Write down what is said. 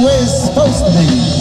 the way it's supposed to be.